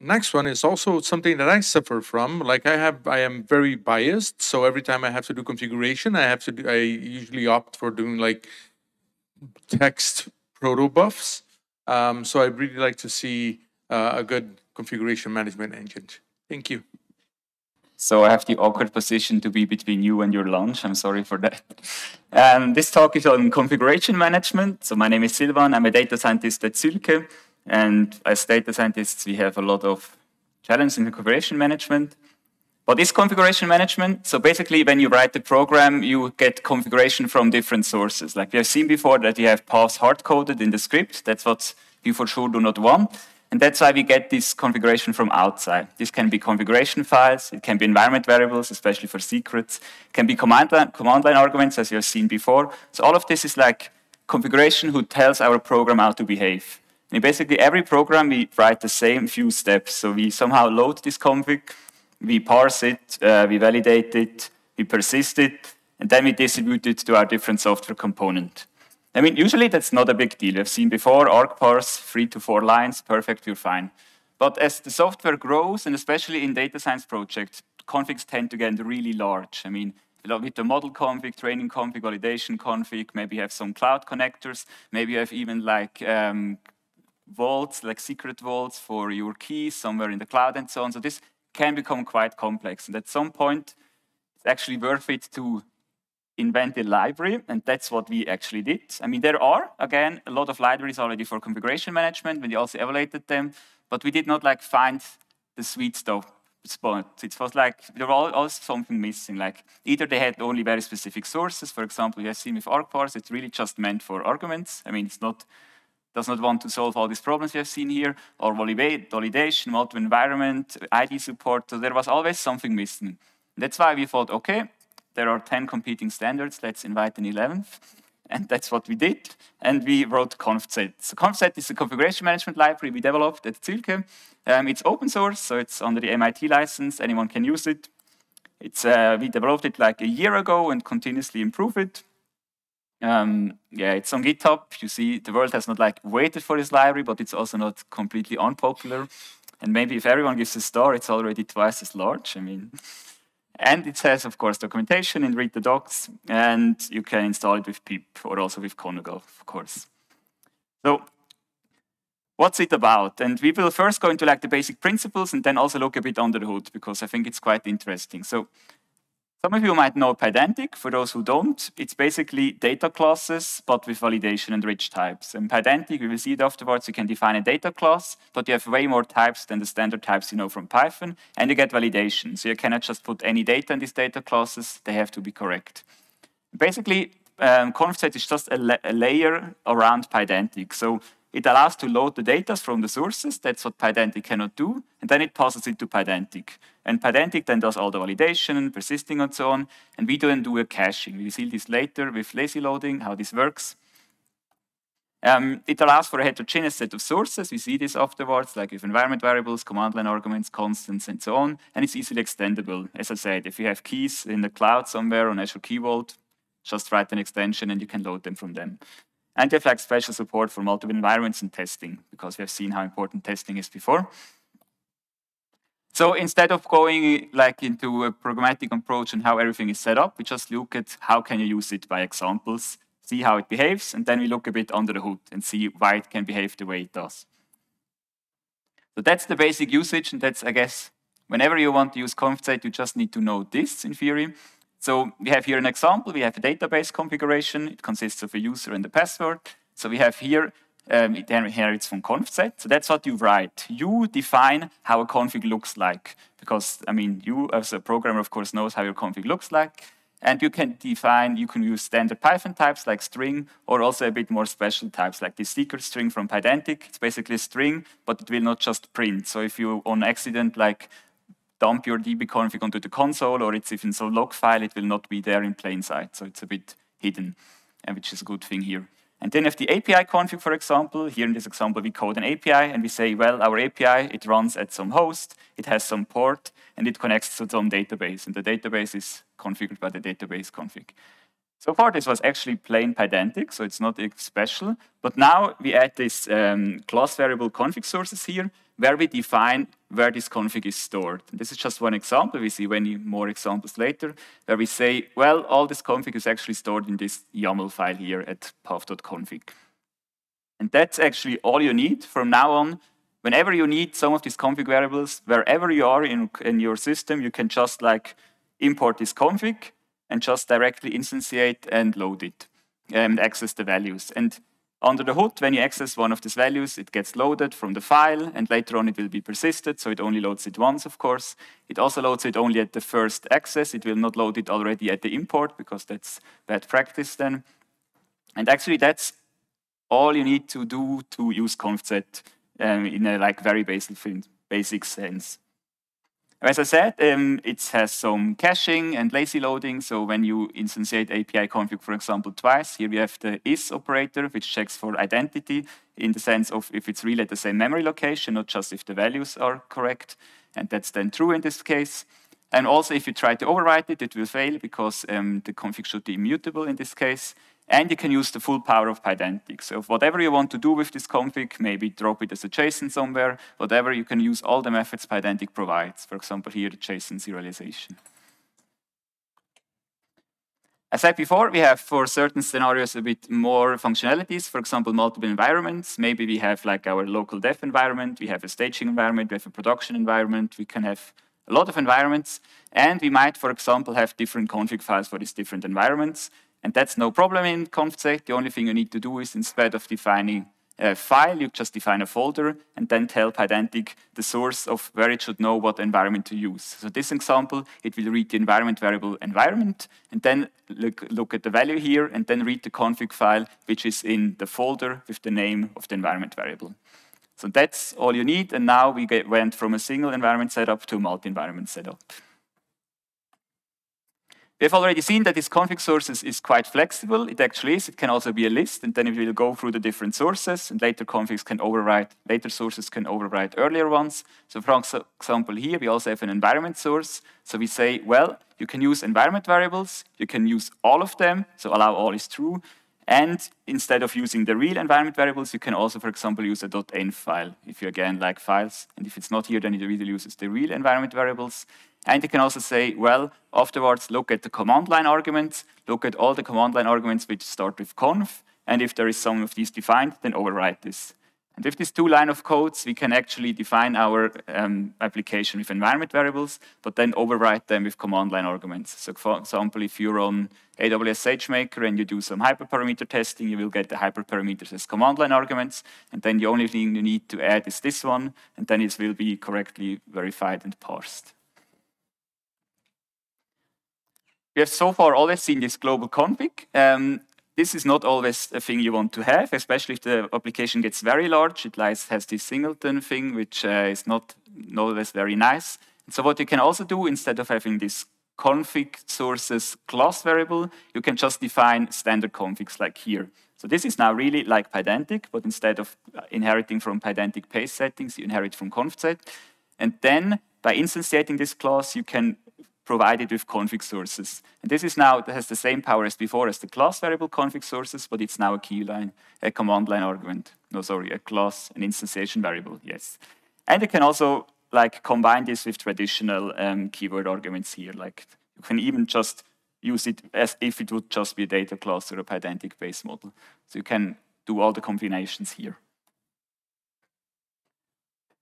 next one is also something that I suffer from. Like I have, I am very biased. So every time I have to do configuration, I have to do, I usually opt for doing like text protobufs. Um, so I'd really like to see uh, a good configuration management engine. Thank you. So I have the awkward position to be between you and your lunch. I'm sorry for that. Um, this talk is on configuration management. So my name is Silvan. I'm a data scientist at Zühlke. And as data scientists, we have a lot of challenges in configuration management. What is configuration management? So basically, when you write the program, you get configuration from different sources. Like we have seen before that you have paths hard-coded in the script. That's what you for sure do not want. And that's why we get this configuration from outside. This can be configuration files, it can be environment variables, especially for secrets, it can be command line, command line arguments, as you have seen before. So all of this is like configuration who tells our program how to behave. And basically every program, we write the same few steps. So we somehow load this config, we parse it, uh, we validate it, we persist it, and then we distribute it to our different software component. I mean, usually that's not a big deal. I've seen before, argparse, three to four lines, perfect, you're fine. But as the software grows, and especially in data science projects, configs tend to get really large. I mean, with the model config, training config, validation config, maybe you have some cloud connectors, maybe you have even like um, vaults, like secret vaults for your keys somewhere in the cloud and so on. So this can become quite complex. And at some point, it's actually worth it to invent a library, and that's what we actually did. I mean, there are, again, a lot of libraries already for configuration management, when we also evaluated them, but we did not like find the sweet spot. It was like there was always something missing. Like either they had only very specific sources. For example, you have seen with argparse, it's really just meant for arguments. I mean, it's not does not want to solve all these problems you have seen here, or validation, multiple environment, ID support. So there was always something missing. That's why we thought, okay, there are 10 competing standards, let's invite an 11th. And that's what we did. And we wrote ConfZ. So ConfZ is a configuration management library we developed at Zühlke. Um, it's open source, so it's under the MIT license. Anyone can use it. It's, uh, we developed it like a year ago and continuously improve it. Um, yeah, it's on GitHub. You see, the world has not like waited for this library, but it's also not completely unpopular. And maybe if everyone gives a star, it's already twice as large. I mean, and it has, of course, documentation in read the docs, and you can install it with pip or also with Konnagol, of course. So what's it about? And we will first go into like the basic principles and then also look a bit under the hood because I think it's quite interesting. So some of you might know Pydantic. For those who don't, it's basically data classes, but with validation and rich types. In Pydantic, we will see it afterwards, you can define a data class, but you have way more types than the standard types you know from Python, and you get validation. So you cannot just put any data in these data classes, they have to be correct. Basically, um, ConfZ is just a, la a layer around Pydantic. So it allows to load the data from the sources. That's what Pydantic cannot do. And then it passes it to Pydantic. And Pydantic then does all the validation, persisting, and so on. And we then do a caching. We'll see this later with lazy loading, how this works. Um, it allows for a heterogeneous set of sources. We see this afterwards, like with environment variables, command line arguments, constants, and so on. And it's easily extendable. As I said, if you have keys in the cloud somewhere on Azure Key Vault, just write an extension and you can load them from them. And you have like special support for multiple environments and testing, because we have seen how important testing is before. So instead of going like into a programmatic approach and how everything is set up, we just look at how can you use it by examples, see how it behaves, and then we look a bit under the hood and see why it can behave the way it does. So that's the basic usage, and that's, I guess, whenever you want to use ConfZ, you just need to know this in theory. So we have here an example. We have a database configuration. It consists of a user and a password. So we have here, um, it inherits from ConfZ. So that's what you write. You define how a config looks like. Because, I mean, you as a programmer, of course, knows how your config looks like. And you can define, you can use standard Python types like string, or also a bit more special types like the secret string from Pydantic. It's basically a string, but it will not just print. So if you, on accident, like dump your dbconfig onto the console, or it's even so log file, it will not be there in plain sight. So it's a bit hidden, and which is a good thing here. And then if the API config, for example, here in this example, we code an API and we say, well, our API, it runs at some host, it has some port, and it connects to some database. And the database is configured by the database config. So far, this was actually plain Pydantic, so it's not special. But now we add this um, class variable config sources here, where we define where this config is stored. This is just one example. We see many more examples later, where we say, well, all this config is actually stored in this YAML file here at path.config. And that's actually all you need from now on. Whenever you need some of these config variables, wherever you are in, in your system, you can just like import this config and just directly instantiate and load it and access the values. And under the hood, when you access one of these values, it gets loaded from the file, and later on it will be persisted, so it only loads it once, of course. It also loads it only at the first access. It will not load it already at the import, because that's bad practice then. And actually, that's all you need to do to use ConfZ um, in a like very basic, basic sense. As I said, um, it has some caching and lazy loading. So when you instantiate API config, for example, twice, here we have the is operator, which checks for identity in the sense of if it's really at the same memory location, not just if the values are correct. And that's then true in this case. And also, if you try to overwrite it, it will fail because um, the config should be immutable in this case. And you can use the full power of Pydantic. So whatever you want to do with this config, maybe drop it as a JSON somewhere, whatever, you can use all the methods Pydantic provides. For example, here, the JSON serialization. As I said before, we have for certain scenarios a bit more functionalities. For example, multiple environments. Maybe we have like our local dev environment, we have a staging environment, we have a production environment, we can have a lot of environments. And we might, for example, have different config files for these different environments. And that's no problem in config. The only thing you need to do is instead of defining a file, you just define a folder and then tell Pydantic the source of where it should know what environment to use. So this example, it will read the environment variable environment and then look, look at the value here and then read the config file, which is in the folder with the name of the environment variable. So that's all you need. And now we get, went from a single environment setup to a multi-environment setup. We've already seen that this config sources is quite flexible. It actually is. It can also be a list, and then it will go through the different sources, and later configs can override, later sources can override earlier ones. So for example, here we also have an environment source. So we say, well, you can use environment variables, you can use all of them, so allow all is true, and instead of using the real environment variables, you can also, for example, use a .env file, if you again like files. And if it's not here, then it really uses the real environment variables. And you can also say, well, afterwards, look at the command line arguments, look at all the command line arguments which start with conf, and if there is some of these defined, then overwrite this. And with these two line of codes, we can actually define our um, application with environment variables, but then overwrite them with command line arguments. So for example, if you're on AWS SageMaker and you do some hyperparameter testing, you will get the hyperparameters as command line arguments, and then the only thing you need to add is this one, and then it will be correctly verified and parsed. We have so far always seen this global config. Um, this is not always a thing you want to have, especially if the application gets very large. It has this singleton thing, which uh, is not, not always very nice. so what you can also do, instead of having this config sources class variable, you can just define standard configs like here. So this is now really like Pydantic, but instead of inheriting from Pydantic base settings, you inherit from ConfZ. And then by instantiating this class, you can provided with config sources. And this is now, has the same power as before as the class variable config sources, but it's now a key line, a command line argument. No, sorry, a class, an instantiation variable, yes. And you can also like combine this with traditional um, keyword arguments here. Like you can even just use it as if it would just be a data class or a Pydantic base model. So you can do all the combinations here.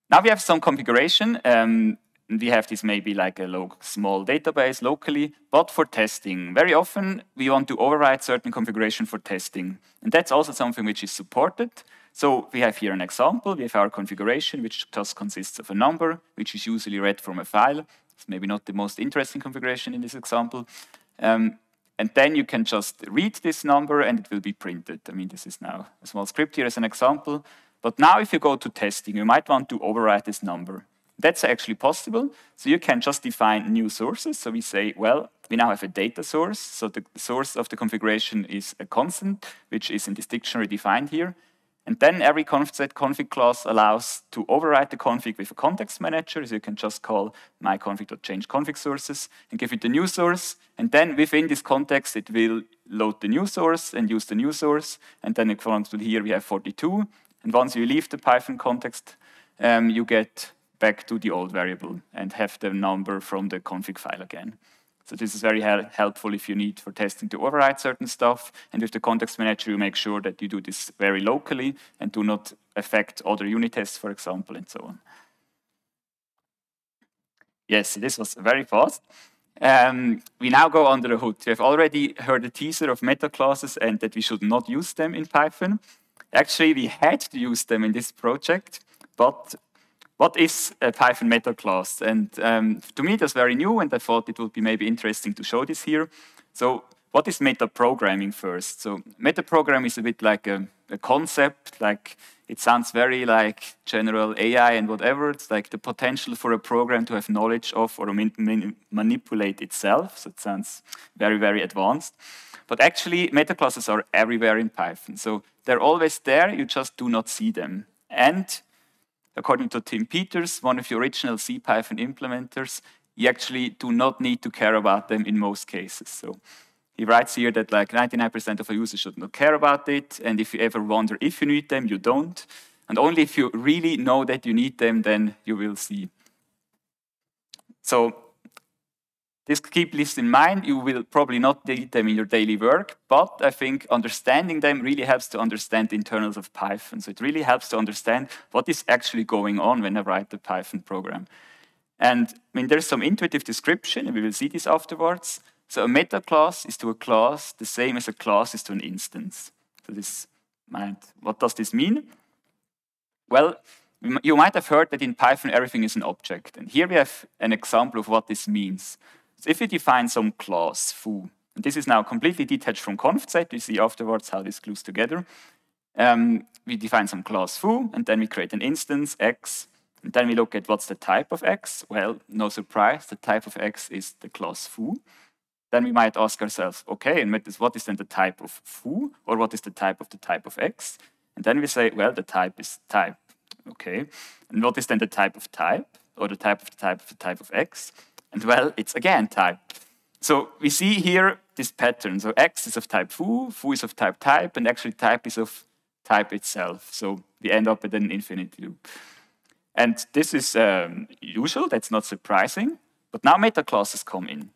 Now we have some configuration. Um, we have this maybe like a small database locally, but for testing. Very often we want to override certain configuration for testing. And that's also something which is supported. So we have here an example. We have our configuration, which just consists of a number, which is usually read from a file. It's maybe not the most interesting configuration in this example. Um, and then you can just read this number and it will be printed. I mean, this is now a small script here as an example. But now if you go to testing, you might want to override this number. That's actually possible. So you can just define new sources. So we say, well, we now have a data source. So the source of the configuration is a constant, which is in this dictionary defined here. And then every config config class allows to override the config with a context manager. So you can just call myconfig.change config sources and give it the new source. And then within this context, it will load the new source and use the new source. And then according to here, we have 42. And once you leave the Python context, um, you get back to the old variable and have the number from the config file again. So this is very hel helpful if you need for testing to override certain stuff. And with the context manager, you make sure that you do this very locally and do not affect other unit tests, for example, and so on. Yes, this was very fast. Um, we now go under the hood. We have already heard a teaser of meta classes and that we should not use them in Python. Actually, we had to use them in this project, but what is a Python meta class? And um, to me, that's very new, and I thought it would be maybe interesting to show this here. So what is meta programming first? So meta programming is a bit like a, a concept, like it sounds very like general AI and whatever. It's like the potential for a program to have knowledge of or manipulate itself. So it sounds very, very advanced. But actually, meta classes are everywhere in Python. So they're always there, you just do not see them. And according to Tim Peters, one of the original CPython implementers, you actually do not need to care about them in most cases. So he writes here that like 99% of our users should not care about it. And if you ever wonder if you need them, you don't. And only if you really know that you need them, then you will see. So just keep this in mind. You will probably not need them in your daily work, but I think understanding them really helps to understand the internals of Python. So it really helps to understand what is actually going on when I write the Python program. And I mean, there's some intuitive description, and we will see this afterwards. So a meta class is to a class the same as a class is to an instance. So this might, what does this mean? Well, you might have heard that in Python everything is an object. And here we have an example of what this means. So if we define some class foo, and this is now completely detached from ConfZ, we see afterwards how this glues together. Um, we define some class foo, and then we create an instance x, and then we look at what's the type of x. Well, no surprise, the type of x is the class foo. Then we might ask ourselves, okay, and what is then the type of foo, or what is the type of the type of x? And then we say, well, the type is type, okay. And what is then the type of type, or the type of the type of the type of x? And well, it's again type. So we see here this pattern. So x is of type foo, foo is of type type, and actually type is of type itself. So we end up with an infinite loop. And this is um, usual, that's not surprising. But now meta classes come in.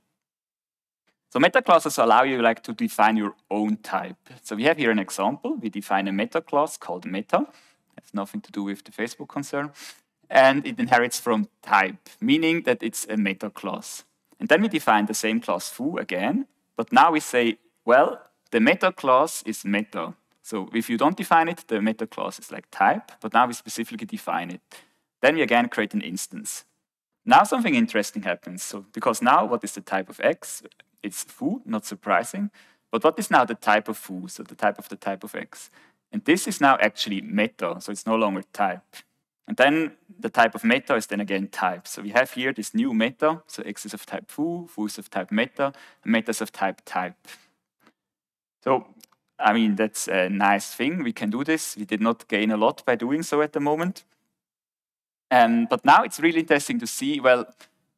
So meta classes allow you like to define your own type. So we have here an example. We define a meta class called meta. It Has nothing to do with the Facebook concern and it inherits from type, meaning that it's a meta class. And then we define the same class foo again, but now we say, well, the meta class is meta. So if you don't define it, the meta class is like type, but now we specifically define it. Then we again create an instance. Now something interesting happens. So because now what is the type of x? It's foo, not surprising. But what is now the type of foo? So the type of the type of x. And this is now actually meta, so it's no longer type. And then the type of meta is then again type. So we have here this new meta. So x is of type foo, foo is of type meta, and meta is of type type. So, I mean, that's a nice thing. We can do this. We did not gain a lot by doing so at the moment. Um, but now it's really interesting to see, well,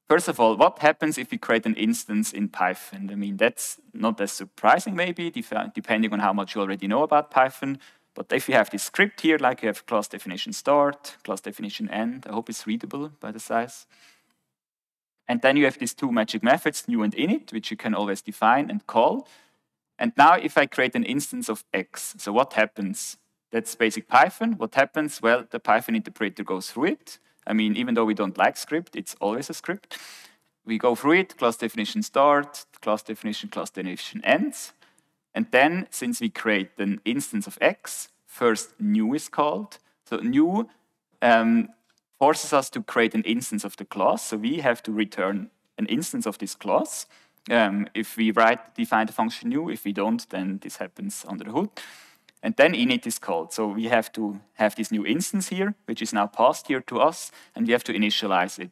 first of all, what happens if we create an instance in Python? I mean, that's not as surprising maybe, depending on how much you already know about Python. But if you have this script here, like you have class definition start, class definition end, I hope it's readable by the size. And then you have these two magic methods, new and init, which you can always define and call. And now if I create an instance of x, so what happens? That's basic Python. What happens? Well, the Python interpreter goes through it. I mean, even though we don't like script, it's always a script. We go through it, class definition start, class definition, class definition ends. And then, since we create an instance of x, first new is called. So new um, forces us to create an instance of the class. So we have to return an instance of this class. Um, if we write define the function new, if we don't, then this happens under the hood. And then init is called. So we have to have this new instance here, which is now passed here to us, and we have to initialize it.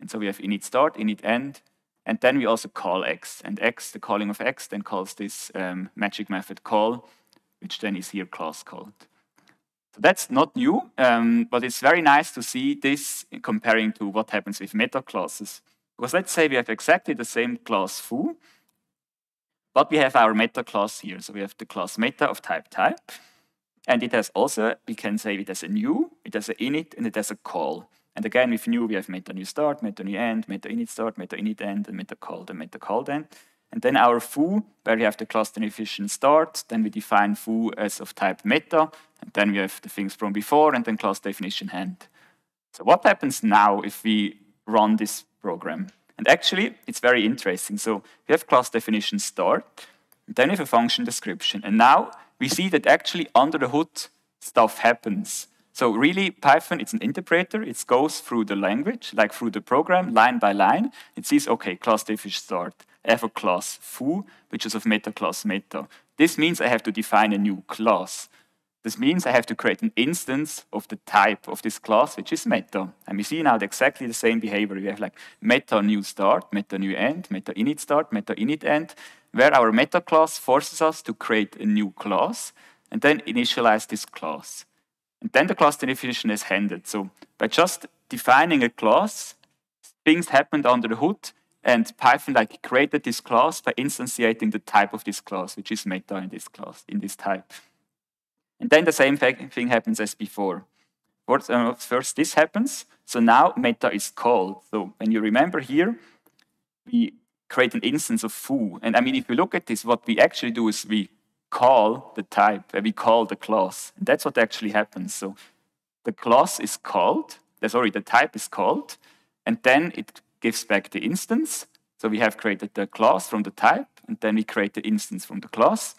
And so we have init start, init end, and then we also call x. And x, the calling of x, then calls this um, magic method call, which then is here class called. So that's not new, um, but it's very nice to see this comparing to what happens with meta classes. Because let's say we have exactly the same class foo, but we have our meta class here. So we have the class meta of type type. And it has also, we can say it has a new, it has an init, and it has a call. And again, with new, we have meta new start, meta new end, meta init start, meta init end, and meta call, and meta call end. And then our foo, where we have the cluster definition start, then we define foo as of type meta, and then we have the things from before, and then class definition end. So what happens now if we run this program? And actually, it's very interesting. So we have class definition start, then we have a function description. And now we see that actually under the hood, stuff happens. So really, Python, it's an interpreter. It goes through the language, like through the program, line by line. It sees, OK, class definition start. I have a class foo, which is of meta class meta. This means I have to define a new class. This means I have to create an instance of the type of this class, which is meta. And we see now exactly the same behavior. We have like meta new start, meta new end, meta init start, meta init end, where our meta class forces us to create a new class and then initialize this class. And then the class definition is handed. So by just defining a class, things happened under the hood and Python like created this class by instantiating the type of this class, which is meta in this class, in this type. And then the same thing happens as before. Uh, first, this happens. So now meta is called. So when you remember here, we create an instance of foo. And I mean, if we look at this, what we actually do is we call the type, uh, we call the class. And that's what actually happens. So the class is called, sorry, the type is called, and then it gives back the instance. So we have created the class from the type, and then we create the instance from the class.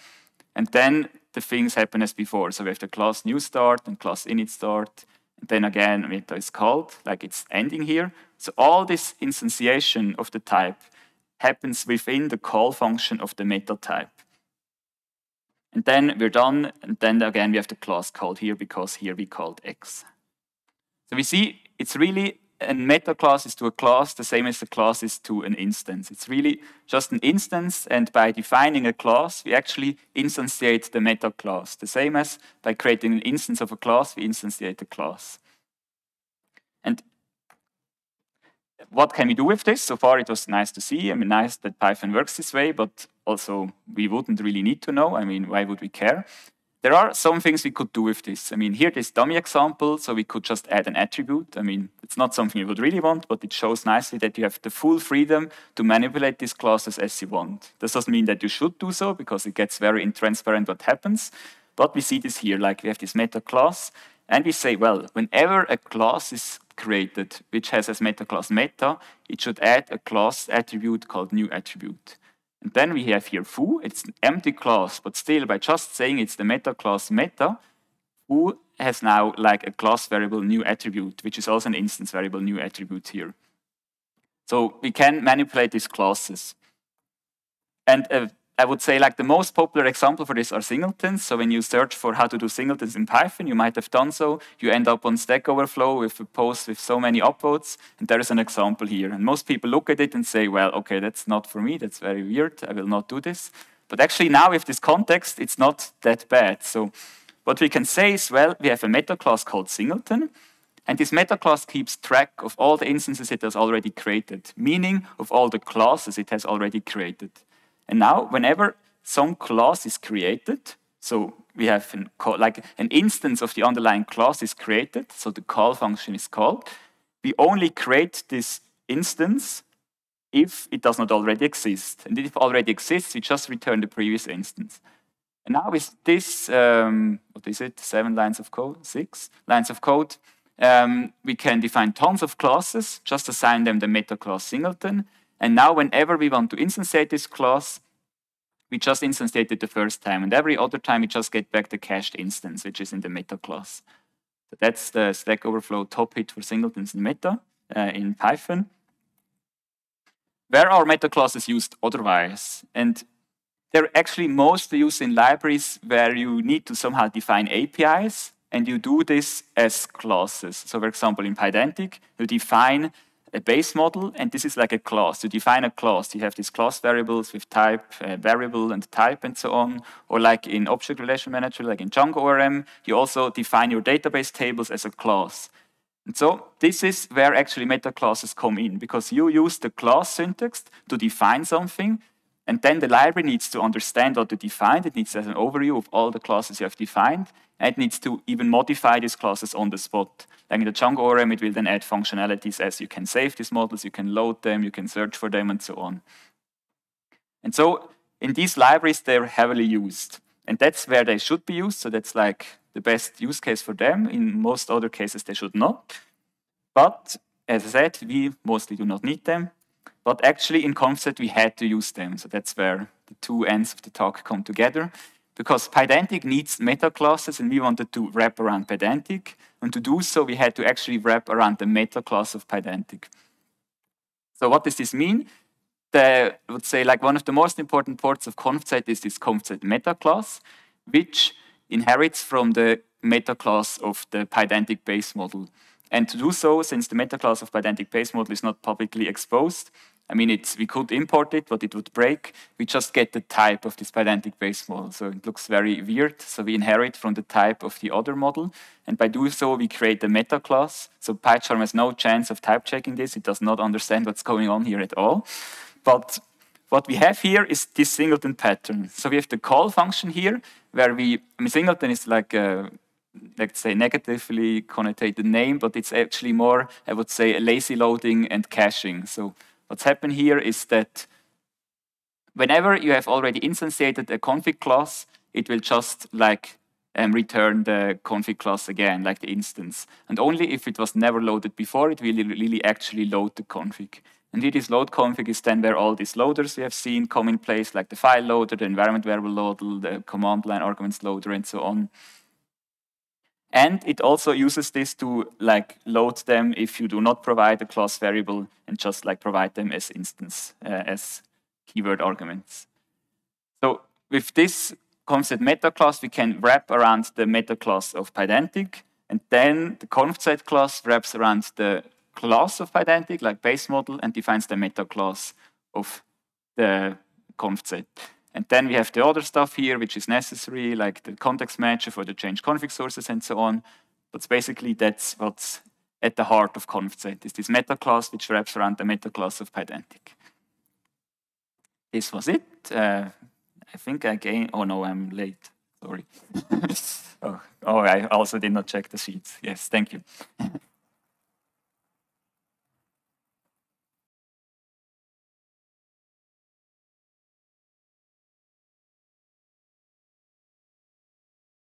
And then the things happen as before. So we have the class new start and class init start. And then again, meta is called, like it's ending here. So all this instantiation of the type happens within the call function of the meta type. And then we're done. And then again, we have the class called here because here we called x. So we see it's really a meta class is to a class the same as a class is to an instance. It's really just an instance, and by defining a class, we actually instantiate the meta class. The same as by creating an instance of a class, we instantiate the class. And what can we do with this? So far, it was nice to see. I mean, nice that Python works this way, but also we wouldn't really need to know. I mean, why would we care? There are some things we could do with this. I mean, here this dummy example, so we could just add an attribute. I mean, it's not something you would really want, but it shows nicely that you have the full freedom to manipulate these classes as you want. This doesn't mean that you should do so, because it gets very intransparent what happens. But we see this here, like we have this meta class, and we say, well, whenever a class is created, which has as meta class meta, it should add a class attribute called new attribute. And then we have here foo. It's an empty class, but still by just saying it's the meta class meta, foo has now like a class variable new attribute, which is also an instance variable new attribute here. So we can manipulate these classes. And uh, I would say like the most popular example for this are singletons. So when you search for how to do singletons in Python, you might have done so. You end up on Stack Overflow with a post with so many upvotes, and there is an example here. And most people look at it and say, well, okay, that's not for me, that's very weird, I will not do this. But actually now with this context, it's not that bad. So what we can say is, well, we have a meta class called singleton, and this meta class keeps track of all the instances it has already created, meaning of all the classes it has already created. And now, whenever some class is created, so we have an, like an instance of the underlying class is created, so the call function is called, we only create this instance if it does not already exist. And if it already exists, we just return the previous instance. And now with this, um, what is it, seven lines of code, six lines of code, um, we can define tons of classes, just assign them the meta class singleton, and now whenever we want to instantiate this class, we just instantiate it the first time. And every other time, we just get back the cached instance, which is in the meta class. So that's the Stack Overflow top hit for singletons in meta uh, in Python. Where are meta classes used otherwise? And they're actually mostly used in libraries where you need to somehow define APIs, and you do this as classes. So for example, in Pydantic, you define a base model, and this is like a class. To define a class, you have these class variables with type, uh, variable, and type, and so on. Or like in Object Relation Manager, like in Django ORM, you also define your database tables as a class. And so this is where actually meta classes come in, because you use the class syntax to define something, And then the library needs to understand what to define. It needs have an overview of all the classes you have defined. And it needs to even modify these classes on the spot. Like in the Django ORM, it will then add functionalities as you can save these models, you can load them, you can search for them, and so on. And so in these libraries, they're heavily used. And that's where they should be used. So that's like the best use case for them. In most other cases, they should not. But as I said, we mostly do not need them. But actually, in ConfZ, we had to use them. So that's where the two ends of the talk come together. Because Pydantic needs meta classes, and we wanted to wrap around Pydantic. And to do so, we had to actually wrap around the meta class of Pydantic. So what does this mean? The, I would say like one of the most important parts of ConfZ is this ConfZ meta class, which inherits from the meta class of the Pydantic base model. And to do so, since the meta class of Pydantic base model is not publicly exposed, I mean, it's, we could import it, but it would break. We just get the type of this Pydantic base model. So it looks very weird. So we inherit from the type of the other model. And by doing so, we create a meta class. So PyCharm has no chance of type checking this. It does not understand what's going on here at all. But what we have here is this singleton pattern. So we have the call function here, where we, I mean, singleton is like a, let's say, negatively connotated name, but it's actually more, I would say, a lazy loading and caching. So what's happened here is that whenever you have already instantiated a config class, it will just like um, return the config class again, like the instance. And only if it was never loaded before, it will really actually load the config. And this load config is then where all these loaders we have seen come in place, like the file loader, the environment variable loader, the command line arguments loader, and so on. And it also uses this to like load them if you do not provide a class variable and just like provide them as instance, uh, as keyword arguments. So with this ConfZ meta class, we can wrap around the meta class of Pydantic, and then the ConfZ class wraps around the class of Pydantic, like base model, and defines the meta class of the ConfZ. And then we have the other stuff here, which is necessary, like the context matcher for the change config sources and so on. But basically, that's what's at the heart of ConfZ, is this meta class, which wraps around the meta class of Pydantic. This was it. Uh, I think I gained, oh no, I'm late, sorry. oh, oh, I also did not check the sheets. Yes, thank you.